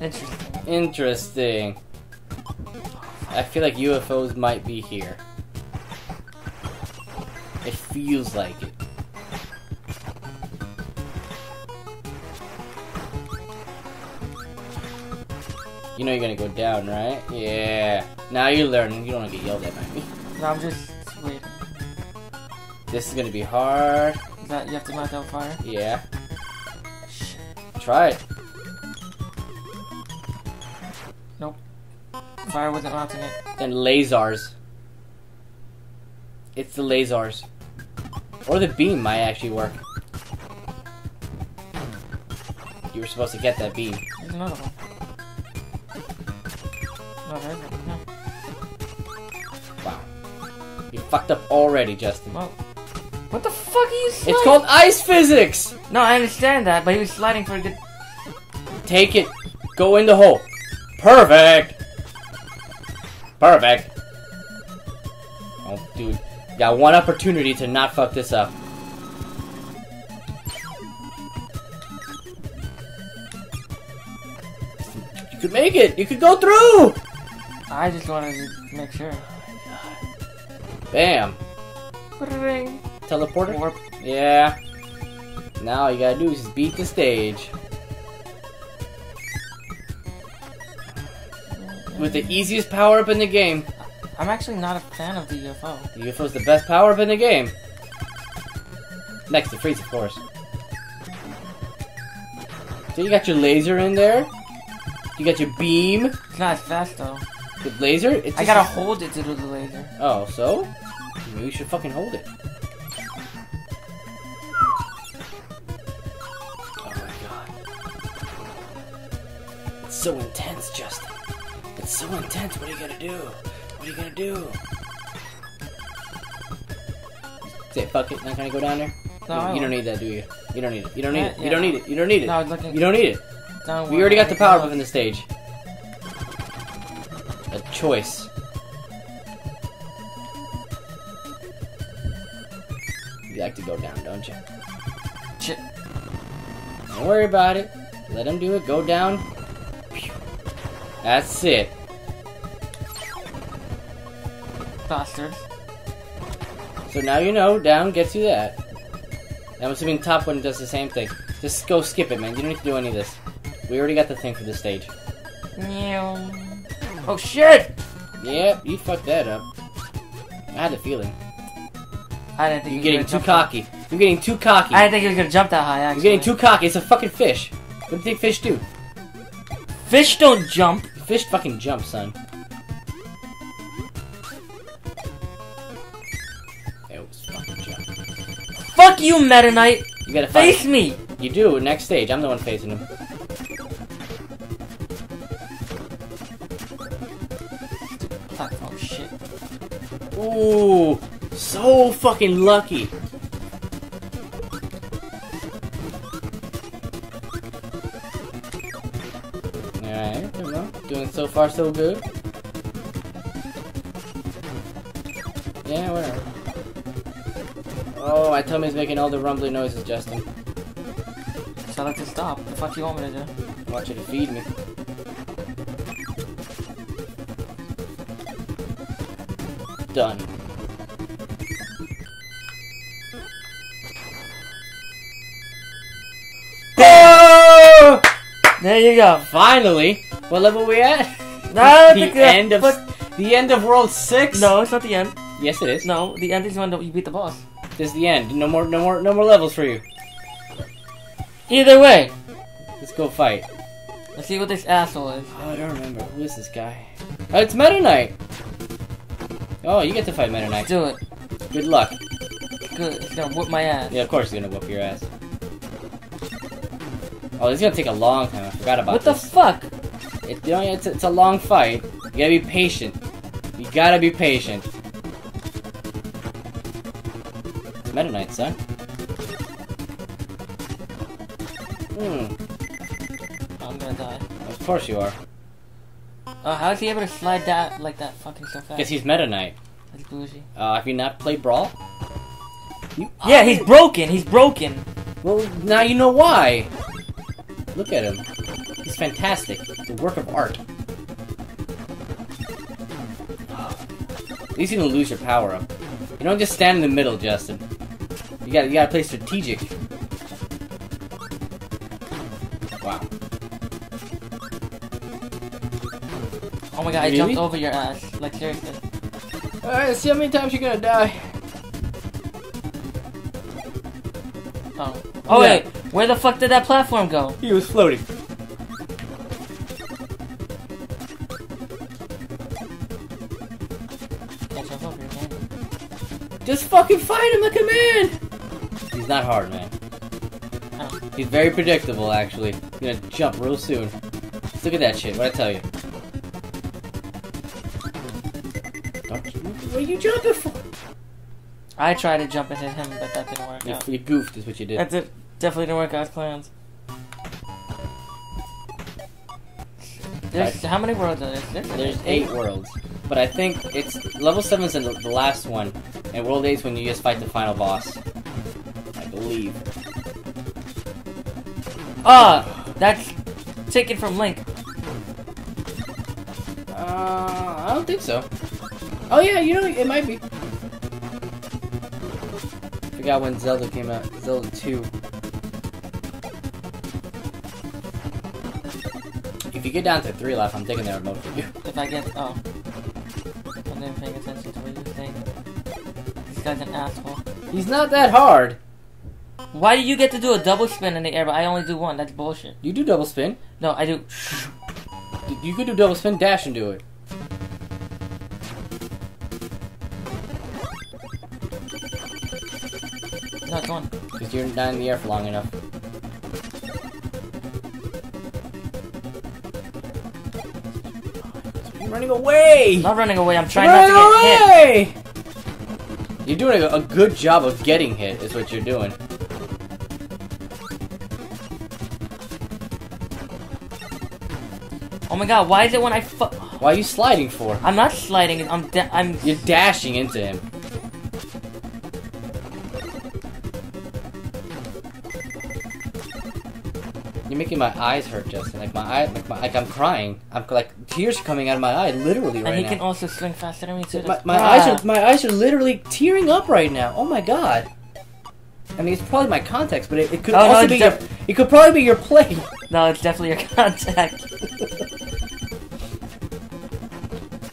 Interesting. Interesting. I feel like UFOs might be here. It feels like it. You know you're gonna go down, right? Yeah. Now you're learning. You don't wanna get yelled at by me. No, I'm just waiting. This is gonna be hard. Is that you have to mount out fire? Yeah. Shit. Try it. Fire wasn't mounting it. And lasers. It's the lasers. Or the beam might actually work. You were supposed to get that beam. There's another one. No, there isn't. No. Wow. You fucked up already, Justin. Well, what the fuck are you sliding? It's called ice physics! No, I understand that, but he was sliding for a good. Take it. Go in the hole. Perfect. Perfect. Oh, dude. Got one opportunity to not fuck this up. You could make it. You could go through. I just wanted to make sure. Bam. Ring. Teleporter. Warp. Yeah. Now all you gotta do is beat the stage. With the easiest power up in the game. I'm actually not a fan of the UFO. The UFO's the best power up in the game. Next to freeze, of course. So you got your laser in there. You got your beam. It's not as fast though. The laser. It's I gotta hold it to do the laser. Oh, so? Maybe you should fucking hold it. Oh my god. It's so intense, Justin. It's so intense. What are you gonna do? What are you gonna do? Say fuck it. Not gonna go down there. No, you, you don't need that, do you? You don't need it. You don't need Yeah, it. You yeah. don't need it. You don't need it. No, I was looking You don't need it. down. We already got the power go. up in the stage. A choice. You like to go down, don't you? Shit. Don't worry about it. Let him do it. Go down. That's it. Bastards. So now you know down gets you that. I'm assuming top one does the same thing. Just go skip it, man. You don't need to do any of this. We already got the thing for the stage. Meow. Oh shit! Yep, you fucked that up. I had a feeling. I didn't think You're getting too cocky. You're getting too cocky. I didn't think he was gonna jump that high. You're getting too cocky. It's a fucking fish. What do you think fish do? Fish don't jump. Fish fucking jump, son. It was fucking jump. Fuck you, Meta Knight. You gotta. Face me. You do. Next stage. I'm the one facing him. Fuck. Oh shit. Ooh, so fucking lucky. So far so good. Yeah, whatever. Oh, my tummy's making all the rumbly noises, Justin. So I like to stop. The fuck you want me to do? I want you to feed me. Done. There you go. Finally! What level we at? No, I ah, the end of the end of World Six. No, it's not the end. Yes, it is. No, the end is when you beat the boss. This is the end. No more, no more, no more levels for you. Either way, Let's go fight. let's see what this asshole is. Oh, I don't remember. Who is this guy? Oh, it's Meta Knight. Oh, you get to fight Meta Knight. Do it. Good luck. Good. It's gonna whoop my ass. Yeah, of course he's gonna whoop your ass. Oh, this is gonna take a long time. I forgot about What the fuck? It, you know, it's, it's a long fight. You gotta be patient. You gotta be patient. It's Meta Knight, son. Hmm. I'm gonna die. Of course you are. Oh, how is he able to slide that like that fucking so fast? Because he's Meta Knight. That's bougie. Uh, have you not played Brawl? You Yeah, he's broken. He's broken. Well, now you know why. Look at him. Is fantastic. It's a work of art. At least you don't lose your power up. You don't just stand in the middle, Justin. You gotta, you gotta play strategic. Wow. Oh my god, I jumped over your ass. Like seriously. Alright, see how many times you're gonna die. Oh. Oh Yeah. wait, where the fuck did that platform go? He was floating. Just fucking fight him like a man! He's not hard, man. He's very predictable, actually. He's gonna jump real soon. Look at that shit, what I tell you. Don't you, what are you jumping for? I tried to jump and hit him, but that didn't work You, out. you goofed, is what you did. That did, definitely didn't work out as planned. There's, how many worlds are there? There's, There's eight worlds, but I think it's level seven's the, the last one, and world eight's when you just fight the final boss. I believe. Ah, that's taken from Link. Uh, I don't think so. Oh yeah, you know it might be. Forgot when Zelda came out. Zelda 2. If you get down to three left, I'm taking that remote from you. If I get, oh, I didn't pay attention to you guy's an asshole. He's not that hard. Why do you get to do a double spin in the air, but I only do one? That's bullshit. You do double spin. No, I do. You could do double spin dash and do it. No, it's one. Because you're not in the air for long enough. I'm running away! I'm not running away. I'm trying You're not to get hit. You're doing a, a good job of getting hit, is what you're doing. Oh my god, why is it when I fu- Why are you sliding for? I'm not sliding. I'm I'm. You're dashing into him. You're making my eyes hurt, Justin. Like my eye, like, my, like I'm crying. I'm like tears coming out of my eye, literally right now. and he now. can also swing faster than me too. my, my Ah. eyes are my eyes are literally tearing up right now. Oh my god. I mean, it's probably my context, but it, it could Oh, also it's be your, it could probably be your play. No, it's definitely your contact.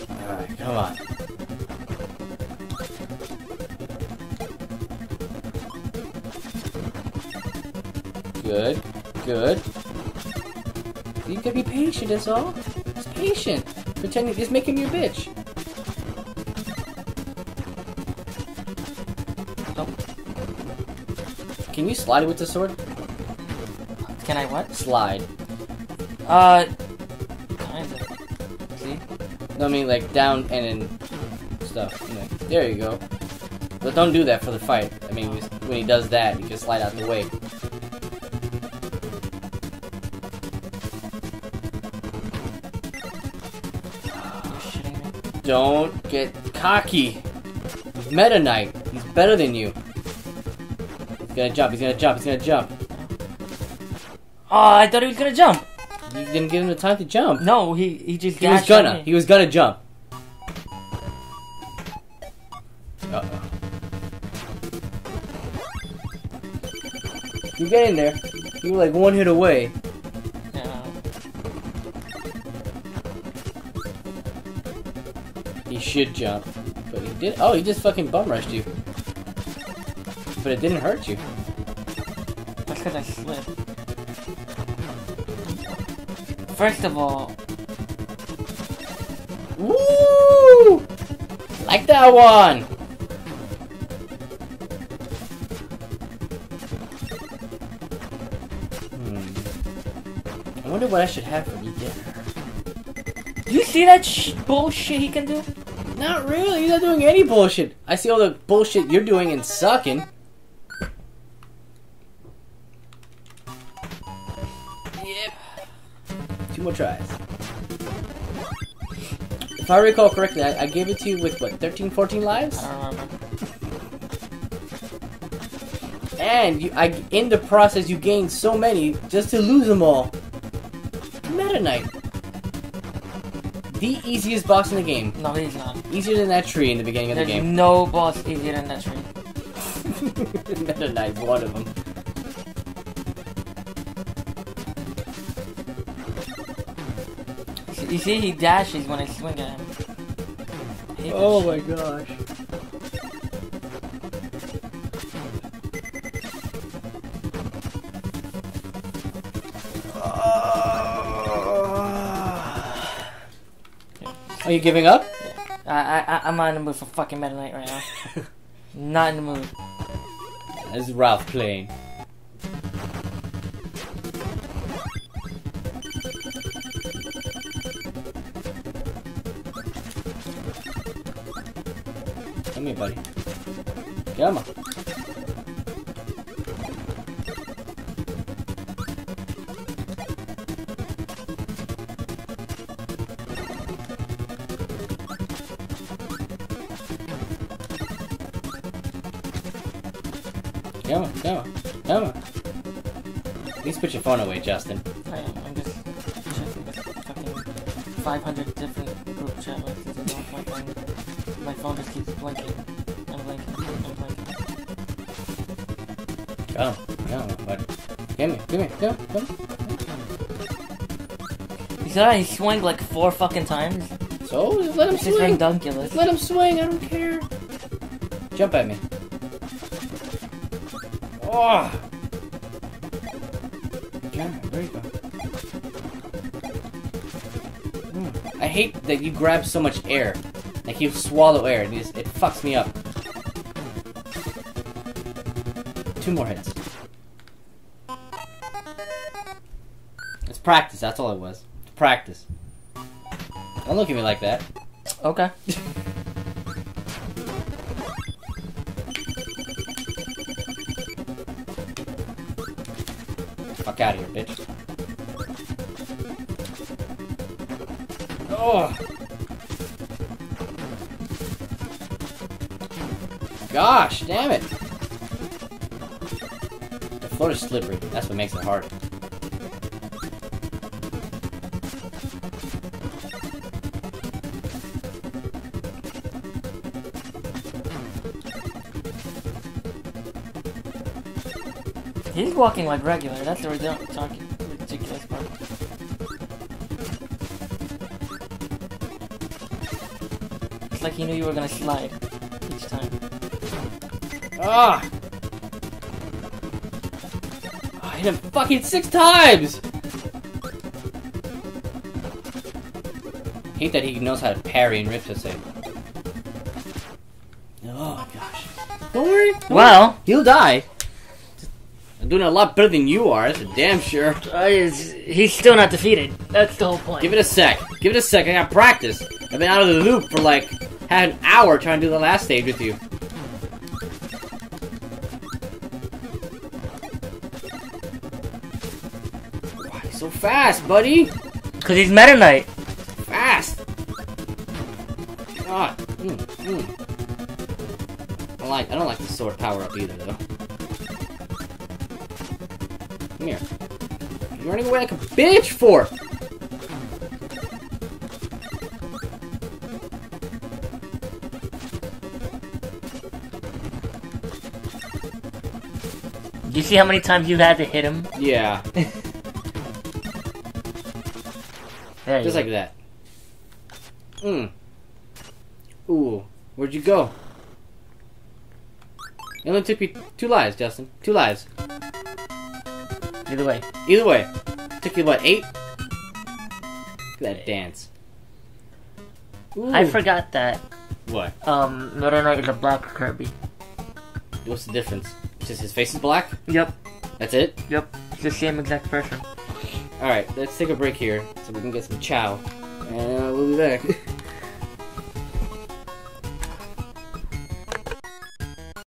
Alright, come on. Good, good. You gotta be patient, that's all. Just patient. Pretend just make him your bitch. Can you slide with the sword? Can I what? Slide. Uh, kind of. See? No, I mean like down and then stuff. You know. There you go. But don't do that for the fight. I mean, when he does that, you can slide out the way. Don't get cocky. He's Meta Knight. He's better than you. He's gonna jump. He's gonna jump. He's gonna jump. Oh, I thought he was gonna jump. You didn't give him the time to jump. No, he he just He was gonna. He was gonna jump. Uh oh. You get in there. You were like one hit away. Should jump. But he did. Oh, he just fucking bum rushed you. But it didn't hurt you. That's because I slipped. First of all, Woo! Like that one! Hmm. I wonder what I should have for dinner. you see that sh- bullshit he can do? Not really, he's not doing any bullshit. I see all the bullshit you're doing and sucking. Yep. Two more tries. If I recall correctly, I, I gave it to you with what, 13, 14 lives? I don't remember. And you, I, in the process, you gained so many just to lose them all. Meta Knight. The easiest boss in the game. No, he's not. Easier than that tree in the beginning of the game. no boss easier than that tree. Meta Knight's one of them. You see, he dashes when I swing at him. I hate that Oh my gosh. Are you giving up? I, I, I- I'm not in the mood for fucking Meta Knight right now. not in the mood. This is Ralph playing. Come here, buddy. Come on. Come on, come on, come on. Please put your phone away, Justin. I am. I'm just checking this fucking 500 different group chat messages and off my phone. My phone just keeps blinking and blinking and blinking. Come come buddy. Come here, come here, come, come. You saw he swung like four fucking times? So, just let him It's just swing. ridiculous. Let him swing, I don't care. Jump at me. Jump, there you go. Mm. I hate that you grab so much air. Like you swallow air, and just, it fucks me up. Two more hits. It's practice, that's all it was. Practice. Don't look at me like that. Okay. out of here, bitch. Oh. Gosh, damn it. The floor is slippery. That's what makes it hard. He's walking like regular. That's the ridic- talking- ridiculous part. It's like he knew you were gonna slide each time. Ah! I hit him fucking six times! Hate that he knows how to parry and rip this thing. Oh gosh. Don't worry. don't worry. Well, He'll die. Doing a lot better than you are, that's for damn sure. uh, he's, he's still not defeated. That's the whole point. Give it a sec. Give it a sec. I got practice. I've been out of the loop for like had an hour trying to do the last stage with you. Why so fast, buddy? Cause he's Meta Knight. Fast. God. Mm, mm. I like. I don't like the sword power up either, though. Come here. You're running away like a bitch for. Do you see how many times you've had to hit him? Yeah, There you just like that. Mm. Ooh, where'd you go? It only took me two lives, Justin. Two lives. Either way. Either way, took you what eight? Look at that dance. I forgot that. What? Um, Meta Knight is a black Kirby. What's the difference? Just his face is black. Yep. That's it. Yep. It's the same exact person. All right, let's take a break here so we can get some chow, and uh, we'll be back.